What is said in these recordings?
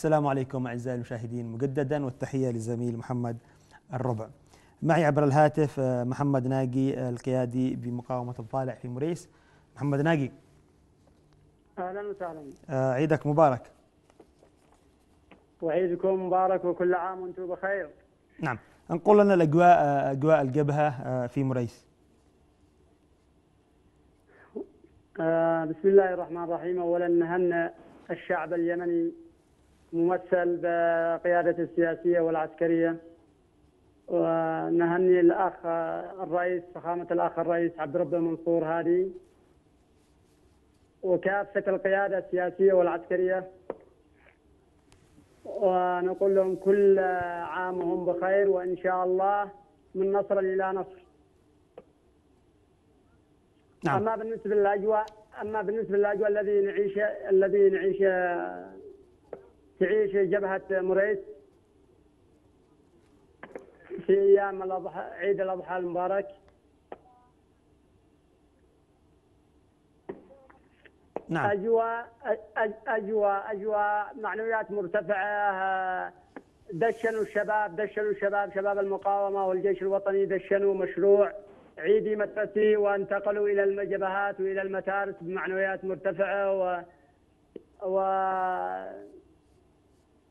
السلام عليكم أعزائي المشاهدين مجددا والتحية للزميل محمد الربع. معي عبر الهاتف آه، محمد ناقي القيادي بمقاومة الضالع في مريس محمد ناقي. أهلا وسهلا. آه، عيدك مبارك. وعيدكم مبارك وكل عام وأنتم بخير. نعم. انقل لنا الأجواء آه، أجواء الجبهة في مريس بسم الله الرحمن الرحيم. اولا نهنئ الشعب اليمني ممثل بقيادة السياسية والعسكرية. ونهني الأخ الرئيس فخامة الأخ الرئيس عبد ربه منصور هادي. وكافة القيادة السياسية والعسكرية. ونقول لهم كل عام وهم بخير وإن شاء الله من نصر إلى نصر. نعم. أما بالنسبة للأجواء أما بالنسبة للأجواء الذي نعيش الذي نعيش تعيش جبهة مريس في أيام الأضحى عيد الأضحى المبارك. نعم. أجواء أج- أجواء أجواء معنويات مرتفعة دشنوا الشباب دشنوا الشباب شباب المقاومة والجيش الوطني دشنوا مشروع عيدي مدرسي وانتقلوا إلى الجبهات وإلى المتارس بمعنويات مرتفعة و و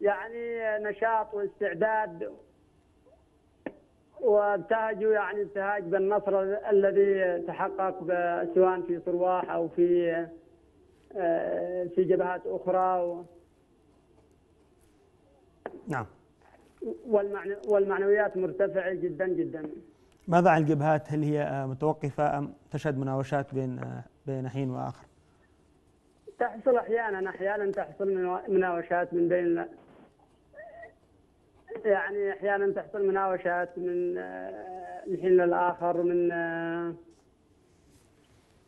يعني نشاط واستعداد وابتهجوا يعني ابتهاج بالنصر الذي تحقق سواء في صرواح أو في آه، في جبهات أخرى و- نعم. والمعنى والمعنويات مرتفعة جدا جدا. ماذا عن الجبهات؟ هل هي آه، متوقفة أم تشهد مناوشات بين آه، بين حين وآخر؟ تحصل أحيانا أحيانا تحصل مناوشات من بين يعني أحيانا تحصل مناوشات من آه، الحين للآخر من آه،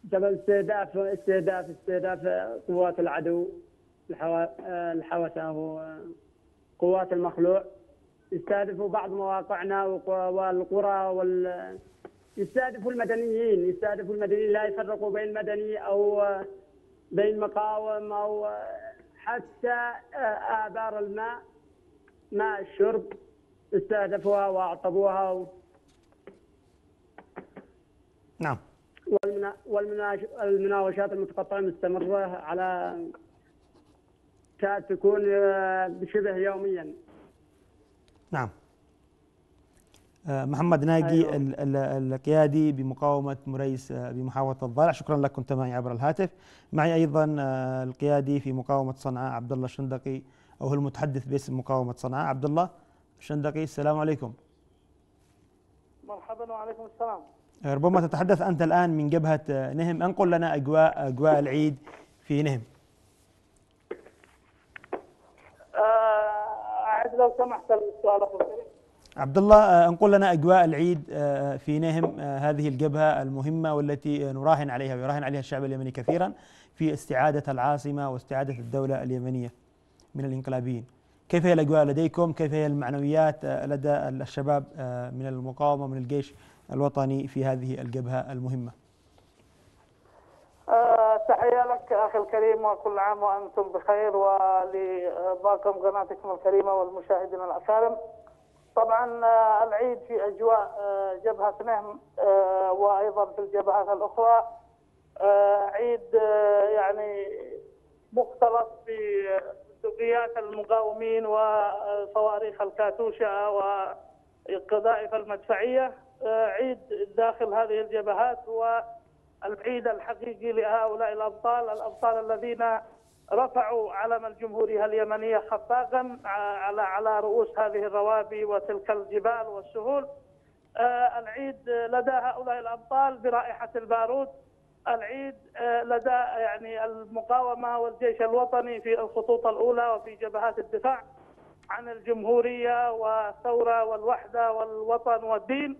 بسبب استهداف استهداف استهداف قوات العدو آه، الحوثه وقوات المخلوع. يستهدفوا بعض مواقعنا والقرى وال يستهدفوا المدنيين يستهدفوا المدنيين. لا يفرقوا بين مدني أو آه، بين مقاوم أو حتى آبار الماء. ماء الشرب استهدفوها وأعطبوها و- نعم. والمنا- والمناش- المناوشات المتقطعة مستمرة على كاد تكون آه، بشبه يوميا. نعم. آه، محمد ناقي أيوة. ال- ال- القيادي بمقاومة مريس آه، بمحافظة الضالع شكرا لك كنت معي عبر الهاتف. معي أيضا القيادي في مقاومة صنعاء عبد الله الشندقي أو هو المتحدث باسم مقاومة صنعاء. عبد الله الشندقي السلام عليكم. مرحبا وعليكم السلام. آه، ربما تتحدث أنت الآن من جبهة آه، نهم أنقل لنا أجواء أجواء العيد في نهم. أعد لو سمحت السؤال أخو عبد الله آه، انقل لنا أجواء العيد آه، في نهم آه، هذه الجبهة المهمة والتي آه، نراهن عليها ويراهن عليها الشعب اليمني كثيرا في استعادة العاصمة واستعادة الدولة اليمنية. من الإنقلابيين. كيف هي الأجواء لديكم؟ كيف هي المعنويات لدى الشباب آه، من المقاومة من الجيش الوطني في هذه الجبهة المهمة؟ آه، تحية لك أخي الكريم وكل عام وأنتم بخير ولباقم قناتكم الكريمة والمشاهدين الأكارم طبعا آه، العيد في أجواء جبهة نهم وأيضا في الجبهات الأخرى عيد يعني مختلط بسقيات المقاومين وصواريخ الكاتوشة والقذائف المدفعية آه، عيد داخل هذه الجبهات هو العيد الحقيقي لهؤلاء الأبطال، الأبطال الذين رفعوا علم الجمهورية اليمنية خفاقا على على رؤوس هذه الروابي وتلك الجبال والسهول. آه، العيد لدى هؤلاء الأبطال برائحة البارود. العيد آه، لدى يعني المقاومة والجيش الوطني في الخطوط الأولى وفي جبهات الدفاع عن الجمهورية والثورة والوحدة والوطن والدين.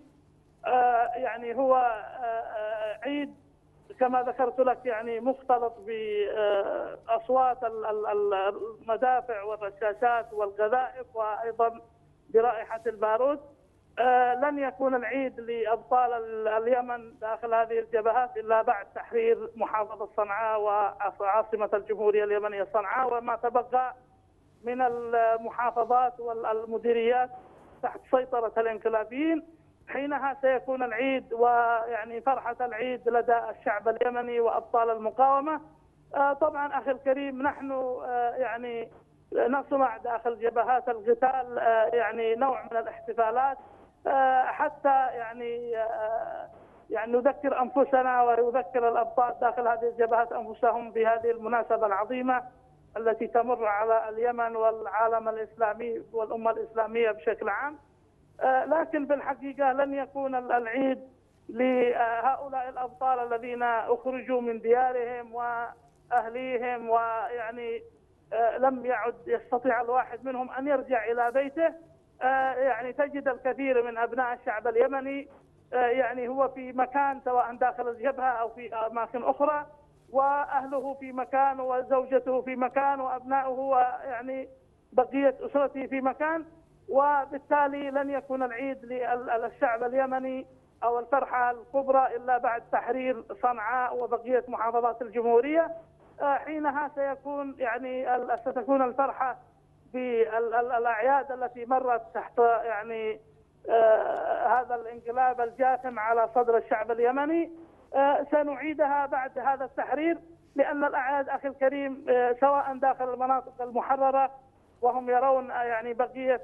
آه، يعني هو آه، عيد كما ذكرت لك يعني مختلط باصوات ال- ال- ال- المدافع والرشاشات والقذائف وأيضا برائحة البارود. آه، لن يكون العيد لأبطال ال- اليمن داخل هذه الجبهات إلا بعد تحرير محافظة صنعاء وعاصمة الجمهورية اليمنية صنعاء وما تبقى من المحافظات والمديريات تحت سيطرة الانقلابيين. حينها سيكون العيد ويعني فرحة العيد لدى الشعب اليمني وأبطال المقاومة. آه، طبعا أخي الكريم نحن آه، يعني نصنع داخل جبهات القتال يعني نوع من الاحتفالات. حتى يعني آه، يعني نذكر أنفسنا ويذكر الأبطال داخل هذه الجبهات أنفسهم بهذه المناسبة العظيمة التي تمر على اليمن والعالم الإسلامي والأمة الإسلامية بشكل عام. آه، لكن بالحقيقة لن يكون ال- العيد لهؤلاء الأبطال الذين أخرجوا من ديارهم وأهليهم ويعني آه، لم يعد يستطيع الواحد منهم أن يرجع إلى بيته آه، يعني تجد الكثير من أبناء الشعب اليمني آه، يعني هو في مكان سواء داخل الجبهة أو في أماكن أخرى وأهله في مكان وزوجته في مكان وابنائه ويعني بقية أسرته في مكان وبالتالي لن يكون العيد للشعب اليمني أو الفرحة الكبرى إلا بعد تحرير صنعاء وبقية محافظات الجمهورية. آه، حينها سيكون يعني ستكون الفرحة بالأعياد التي مرت تحت يعني آه، هذا الانقلاب الجاثم على صدر الشعب اليمني. آه، سنعيدها بعد هذا التحرير لأن الأعياد أخي الكريم آه، سواء داخل المناطق المحررة وهم يرون يعني بقية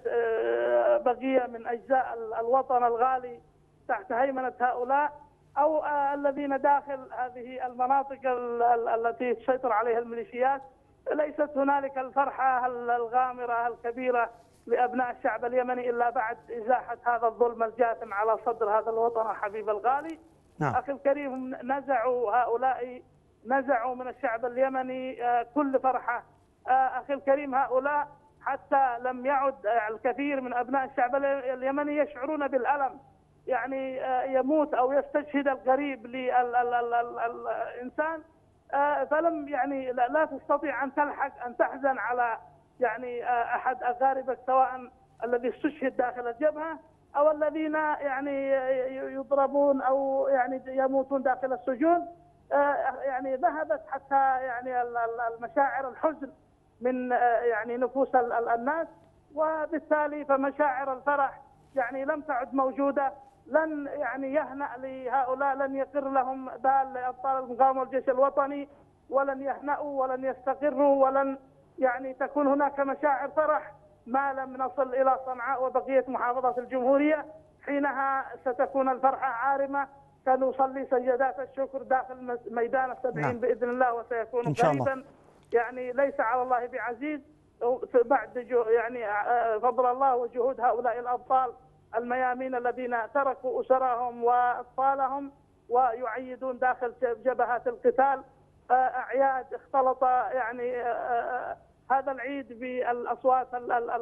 بقية من أجزاء ال- الوطن الغالي تحت هيمنة هؤلاء أو الذين داخل هذه المناطق ال- ال- التي تسيطر عليها الميليشيات. ليست هنالك الفرحة ال- الغامرة الكبيره لأبناء الشعب اليمني إلا بعد إزاحة هذا الظلم الجاثم على صدر هذا الوطن الحبيب الغالي. نعم. أخي الكريم نزعوا هؤلاء نزعوا من الشعب اليمني آه، كل فرحة. آه، أخي الكريم هؤلاء حتى لم يعد آه، الكثير من أبناء الشعب الي- اليمني يشعرون بالألم. يعني يموت أو يستشهد القريب للانسان فلم يعني لا تستطيع أن تلحق أن تحزن على يعني آه، أحد اقاربك سواء الذي استشهد داخل الجبهة أو الذين يعني يضربون أو يعني يموتون داخل السجون. آه، يعني ذهبت حتى يعني ال- ال- المشاعر الحزن من آه، يعني نفوس ال- ال- الناس وبالتالي فمشاعر الفرح يعني لم تعد موجودة. لن يعني يهنأ لهؤلاء لن يقر لهم بال لابطال المقاومه والجيش الوطني ولن يهنأوا ولن يستقروا ولن يعني تكون هناك مشاعر فرح. ما لم نصل إلى صنعاء وبقية محافظات الجمهورية. حينها ستكون الفرحة عارمة. سنصلي سجدات الشكر داخل ميدان السبعين نعم. بإذن الله وسيكون إن شاء الله. قريبا يعني ليس على الله بعزيز. بعد يعني آه، فضل الله وجهود هؤلاء الأبطال. الميامين الذين تركوا اسرهم وأطفالهم ويعيدون داخل جبهات القتال. آه، أعياد اختلط يعني آه، آه، هذا العيد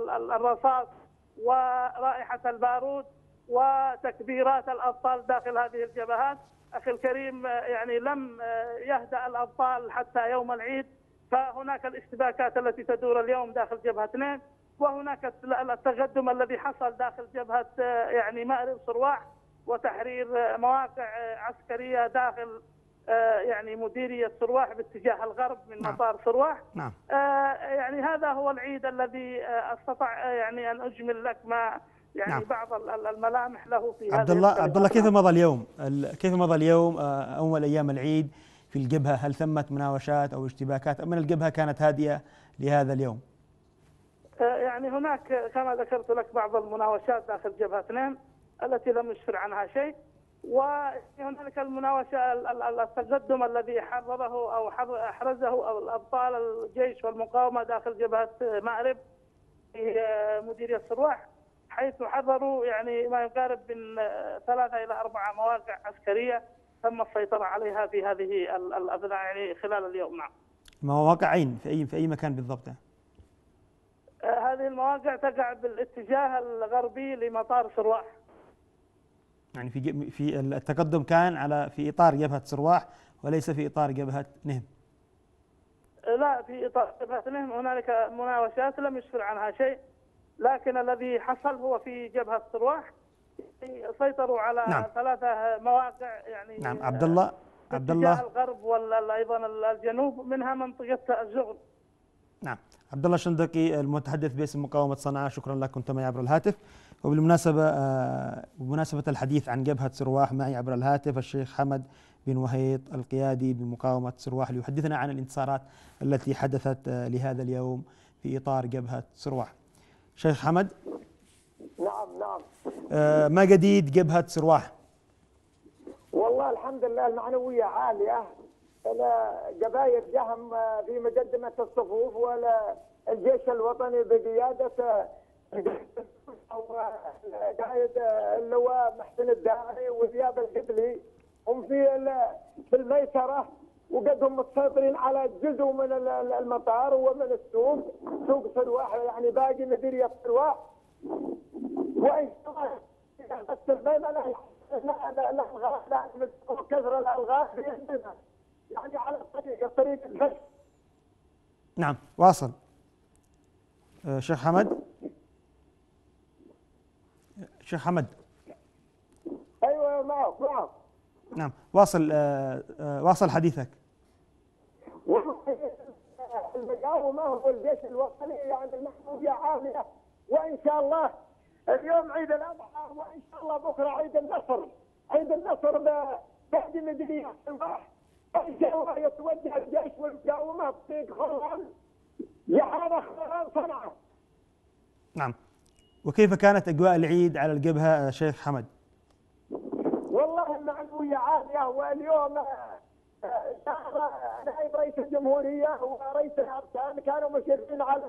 ال- الرصاص ورائحة البارود وتكبيرات الأبطال داخل هذه الجبهات. أخي الكريم يعني لم يهدأ الأبطال حتى يوم العيد فهناك الاشتباكات التي تدور اليوم داخل جبهة اثنين وهناك التقدم الذي حصل داخل جبهة آه، يعني مأرب صرواح وتحرير آه، مواقع آه، عسكرية داخل يعني مديرية صرواح باتجاه الغرب من نعم. مطار صرواح نعم يعني هذا هو العيد الذي أستطع يعني أن أجمل لك ما يعني نعم. بعض ال- ال- الملامح له في عبد الله. عبد الله كيف مضى اليوم؟ ال- كيف مضى اليوم أول أيام العيد في الجبهة؟ هل ثمت مناوشات أو اشتباكات أم ان الجبهة كانت هادئه لهذا اليوم؟ آه، يعني هناك كما ذكرت لك بعض المناوشات داخل جبهة اثنين التي لم يسفر عنها شيء وهنالك المناوشة ال- ال- التقدم الذي حرره أو حر- أحرزه أو الأبطال الجيش والمقاومة داخل جبهة مأرب في آه، مديرية صرواح حيث حرروا يعني ما يقارب من آه، ثلاثة إلى أربعة مواقع عسكرية تم السيطرة عليها في هذه ال- الأثناء يعني خلال اليوم نعم مواقعين في اي في أي مكان بالضبط؟ هذه المواقع تقع بالاتجاه الغربي لمطار صرواح يعني في في التقدم كان على في إطار جبهة سرواح وليس في إطار جبهة نهم. لا في إطار جبهة نهم هنالك مناوشات لم يسفر عنها شيء لكن الذي حصل هو في جبهة صرواح سيطروا على نعم. ثلاثة مواقع يعني نعم عبد الله عبد الله الغرب وأيضا الجنوب منها منطقة الزغل نعم. عبد الله الشندقي المتحدث باسم مقاومة صنعاء شكرا لك كنت معي عبر الهاتف. وبالمناسبة آه، بمناسبة الحديث عن جبهة سرواح معي عبر الهاتف الشيخ حمد بن وهيط القيادي بمقاومة سرواح ليحدثنا عن الانتصارات التي حدثت آه، لهذا اليوم في إطار جبهة سرواح. شيخ حمد؟ نعم نعم. آه، ما جديد جبهة سرواح؟ والله الحمد لله المعنوية عالية. أنا قبائل جهم في مقدمة الصفوف ولا الجيش الوطني بقيادة قائد اللواء محسن الداعي وزياد القبلي هم في في الميسرة وقد هم مسيطرين على جزء من ال- ال- المطار ومن السوق سوق سرواح يعني باقي مديرية سرواح وان شاء الله بس الميمنه لا لا لا الغاز لا كثر الالغاز باذننا يعني على الطريق الطريق الفش نعم واصل. آه، شيخ حمد. شيخ حمد. أيوه معك معك نعم واصل آه، آه، واصل حديثك. المقاومه هو الجيش الوطني يعني المحموديه عاليه وإن شاء الله اليوم عيد الأضحى وإن شاء الله بكرة عيد النصر. عيد النصر بعد مدينه الصباح الله يتوجه الجيش والمقاومه بطريق خرم لحالة خرم صنعاء نعم. وكيف كانت أجواء العيد على الجبهة آه، شيخ حمد؟ والله المعنوية عالية واليوم آه، آه، نائب رئيس الجمهورية ورئيس الأركان كانوا مشرفين على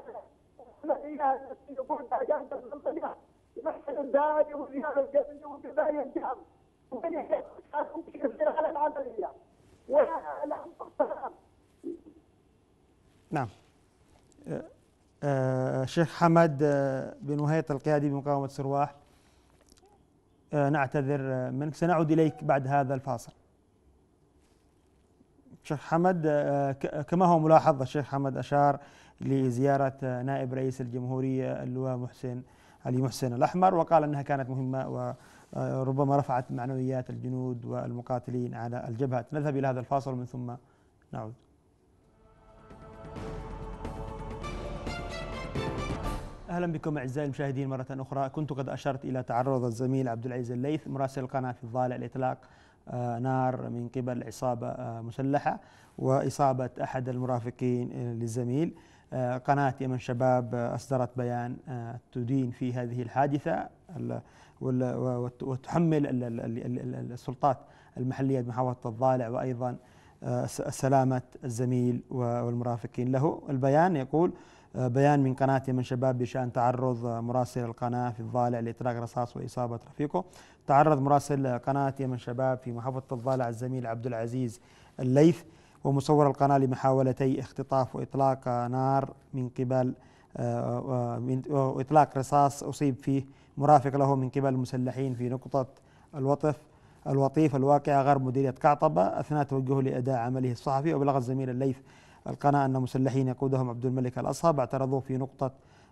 العملية التي يقول جانب المنطقة محسن الداري وزياد القبلي وكذا كانوا مشرفين على سلام نعم. آه، آه، شيخ حمد آه، بن وهيط القيادي بمقاومة سرواح نعتذر منك. سنعود إليك بعد هذا الفاصل. شيخ حمد كما هو ملاحظ الشيخ حمد أشار لزيارة نائب رئيس الجمهورية اللواء محسن علي محسن الأحمر وقال أنها كانت مهمة وربما رفعت معنويات الجنود والمقاتلين على الجبهات نذهب إلى هذا الفاصل ومن ثم نعود. أهلا بكم أعزائي المشاهدين مرة أخرى. كنت قد أشرت إلى تعرض الزميل عبد العزيز الليث مراسل القناة في الضالع لاطلاق آه، نار من قبل عصابه آه، مسلحة وإصابة أحد المرافقين آه، للزميل. آه، قناة يمن شباب آه، أصدرت بيان آه، تدين في هذه الحادثة ال- وال- وت- وتحمل ال- ال- ال- ال- السلطات المحلية بمحافظه الضالع وأيضا آه، س- سلامة الزميل والمرافقين له. البيان يقول آه، بيان من قناة من شباب بشأن تعرض مراسل القناة في الضالع لإطلاق رصاص وإصابة رفيقه. تعرض مراسل قناة يمن شباب في محافظة الضالع الزميل عبد العزيز الليث ومصور القناة لمحاولتي اختطاف وإطلاق نار من قبل آه، وإطلاق رصاص أصيب فيه مرافق له من قبل المسلحين في نقطة الوطف الوطيف الواقعة غرب مديرية قعطبة أثناء توجهه لأداء عمله الصحفي وبلغ الزميل الليث القناة أن مسلحين يقودهم عبد الملك الأصهب اعترضوا في نقطة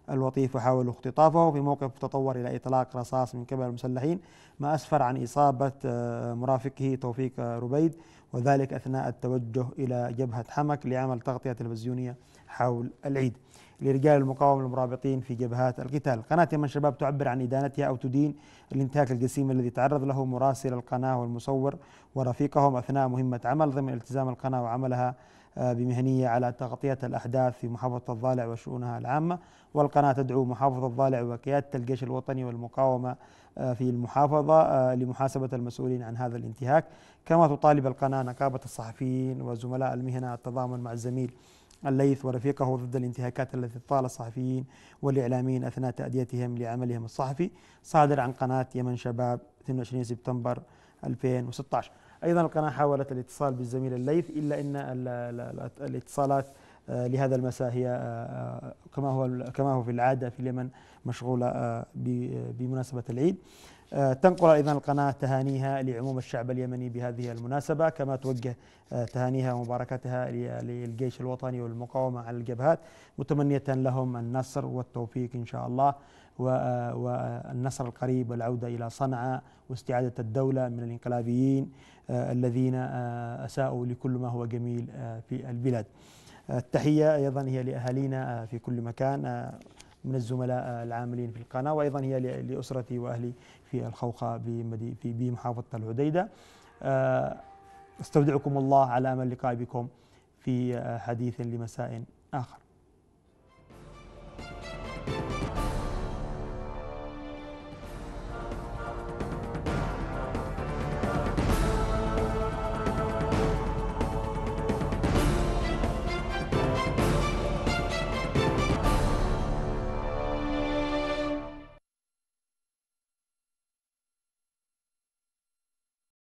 الوطيف وحاولوا اختطافه في موقف تطور إلى إطلاق رصاص من قبل المسلحين ما أسفر عن إصابة آه، مرافقه توفيق آه، ربيد وذلك أثناء التوجه إلى جبهة حمك لعمل تغطية تلفزيونية حول العيد. لرجال المقاومة المرابطين في جبهات القتال. قناة يمن شباب تعبر عن إدانتها أو تدين الانتهاك الجسيم الذي تعرض له مراسل القناة والمصور ورفيقهم أثناء مهمة عمل ضمن التزام القناة وعملها بمهنية على تغطية الأحداث في محافظة الضالع وشؤونها العامة والقناة تدعو محافظة الضالع وقيادة الجيش الوطني والمقاومة آه، في المحافظة آه، لمحاسبة المسؤولين عن هذا الانتهاك. كما تطالب القناة نقابة الصحفيين وزملاء المهنة التضامن مع الزميل الليث ورفيقه ضد الانتهاكات التي تطال الصحفيين والإعلاميين أثناء تأديتهم لعملهم الصحفي. صادر عن قناة يمن شباب 22 سبتمبر 2016 أيضا القناة حاولت الاتصال بالزميل الليث إلا أن ال- ال- ال- الاتصالات آه، لهذا المساء هي آه، آه، كما هو كما هو في العادة في اليمن مشغولة بمناسبة العيد. تنقل أيضا القناة تهانيها لعموم الشعب اليمني بهذه المناسبة كما توجه تهانيها ومباركتها للجيش الوطني والمقاومة على الجبهات متمنية لهم النصر والتوفيق إن شاء الله. والنصر القريب والعودة إلى صنعاء واستعادة الدولة من الإنقلابيين آه، الذين آه، أساءوا لكل ما هو جميل آه، في البلاد. التحية أيضا هي لأهالينا في كل مكان من الزملاء العاملين في القناة وأيضا هي لأسرتي وأهلي في الخوخة بمحافظة العديدة. أستودعكم الله على أمل اللقاء بكم في حديث لمساء آخر.